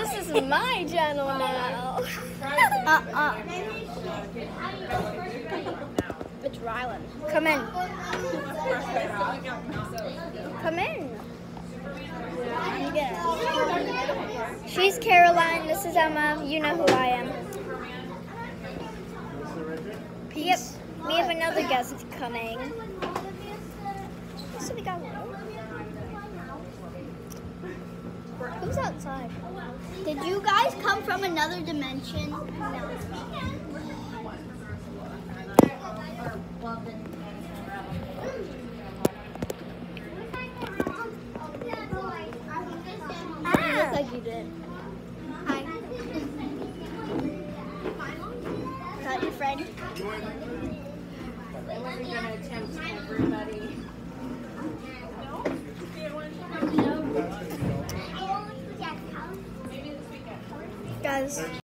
This is my channel now. Uh-uh. It's Rylan. Come in. Come in. You get it. She's Caroline. This is Emma. You know who I am. Yep. We have another guest coming. So we got Who's outside? Did you guys come from another dimension? No. Ah. Looks like you did. Hi. Is that your friend? I